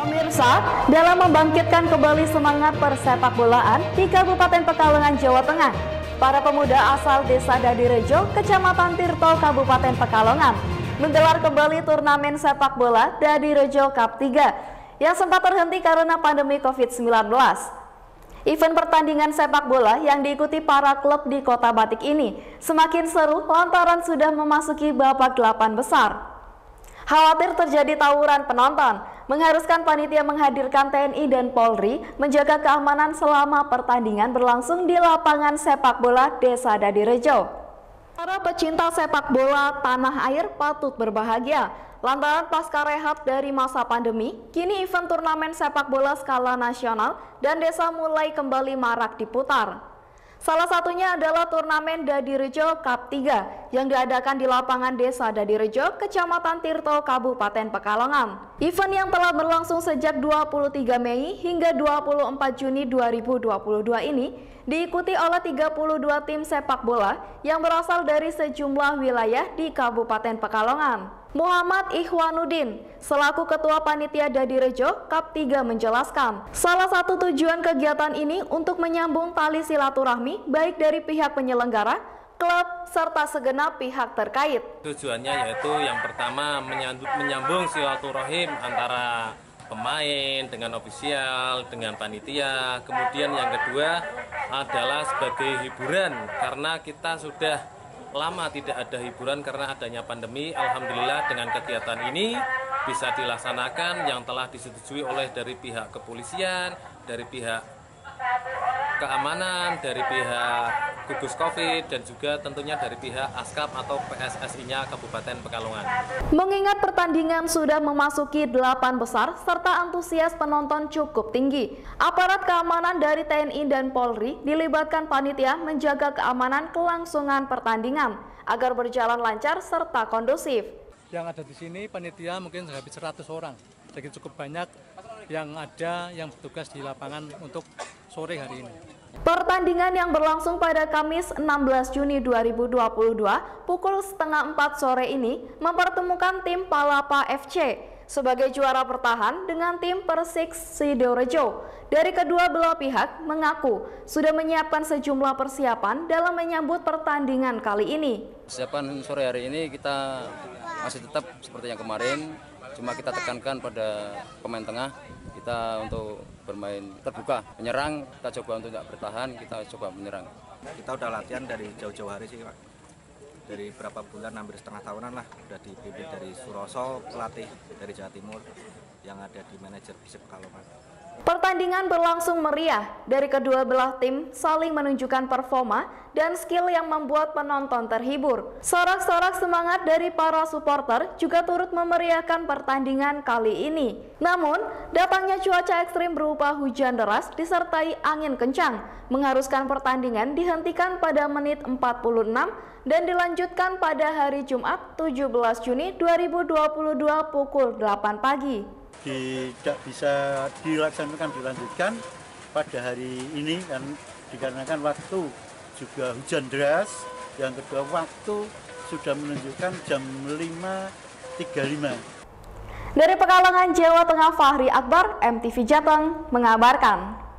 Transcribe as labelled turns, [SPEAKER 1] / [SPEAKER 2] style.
[SPEAKER 1] Pemirsa, dalam membangkitkan kembali semangat persepak bolaan di Kabupaten Pekalongan, Jawa Tengah, para pemuda asal Desa Dadirejo, Kecamatan Tirto, Kabupaten Pekalongan, menggelar kembali turnamen sepak bola Dadirejo Cup 3 yang sempat terhenti karena pandemi COVID-19. Event pertandingan sepak bola yang diikuti para klub di Kota Batik ini semakin seru lantaran sudah memasuki babak delapan besar. Khawatir terjadi tawuran penonton, mengharuskan panitia menghadirkan TNI dan Polri menjaga keamanan selama pertandingan berlangsung di lapangan sepak bola Desa Dadirejo. Para pecinta sepak bola tanah air patut berbahagia. Lantaran pasca rehat dari masa pandemi, kini event turnamen sepak bola skala nasional dan desa mulai kembali marak diputar. Salah satunya adalah turnamen Dadirejo Cup 3 yang diadakan di lapangan Desa Dadirejo, Kecamatan Tirto, Kabupaten Pekalongan. Event yang telah berlangsung sejak 23 Mei hingga 24 Juni 2022 ini diikuti oleh 32 tim sepak bola yang berasal dari sejumlah wilayah di Kabupaten Pekalongan. Muhammad Ikhwanuddin, selaku Ketua Panitia Dadirejo, Kap 3 menjelaskan, salah satu tujuan kegiatan ini untuk menyambung tali silaturahmi baik dari pihak penyelenggara, klub, serta segenap pihak terkait.
[SPEAKER 2] Tujuannya yaitu yang pertama menyambung silaturahim antara pemain dengan ofisial, dengan panitia. Kemudian yang kedua adalah sebagai hiburan karena kita sudah lama tidak ada hiburan karena adanya pandemi. Alhamdulillah dengan kegiatan ini bisa dilaksanakan yang telah disetujui oleh dari pihak kepolisian, dari pihak keamanan, dari pihak gugus COVID dan juga tentunya dari pihak ASKAP atau PSSI-nya Kabupaten Pekalongan.
[SPEAKER 1] Mengingat pertandingan sudah memasuki delapan besar serta antusias penonton cukup tinggi, aparat keamanan dari TNI dan Polri dilibatkan panitia menjaga keamanan kelangsungan pertandingan agar berjalan lancar serta kondusif.
[SPEAKER 3] Yang ada di sini panitia mungkin habis 100 orang, jadi cukup banyak yang ada yang bertugas di lapangan untuk sore hari ini.
[SPEAKER 1] Pertandingan yang berlangsung pada Kamis 16 Juni 2022 pukul setengah 4 sore ini mempertemukan tim Palapa FC sebagai juara pertahan dengan tim Persik Sidorejo. Dari kedua belah pihak mengaku sudah menyiapkan sejumlah persiapan dalam menyambut pertandingan kali ini.
[SPEAKER 4] Persiapan sore hari ini kita masih tetap seperti yang kemarin, cuma kita tekankan pada pemain tengah kita untuk bermain terbuka menyerang kita coba untuk tidak bertahan kita coba menyerang.
[SPEAKER 5] Kita udah latihan dari jauh-jauh hari sih pak. Dari berapa bulan hampir setengah tahunan lah udah dibimbing dari Suroso pelatih dari Jawa Timur yang ada di manajer Bisip Kalongan
[SPEAKER 1] Pertandingan berlangsung meriah dari kedua belah tim saling menunjukkan performa dan skill yang membuat penonton terhibur. Sorak-sorak semangat dari para supporter juga turut memeriahkan pertandingan kali ini. Namun, datangnya cuaca ekstrim berupa hujan deras disertai angin kencang mengharuskan pertandingan dihentikan pada menit 46 dan dilanjutkan pada hari Jumat 17 Juni 2022 pukul 8 pagi
[SPEAKER 6] tidak bisa dilaksanakan dilanjutkan pada hari ini kan dikarenakan waktu juga hujan deras. Yang kedua waktu sudah menunjukkan jam 5.35
[SPEAKER 1] dari Pekalongan Jawa Tengah Fahri Akbar MTV Jateng mengabarkan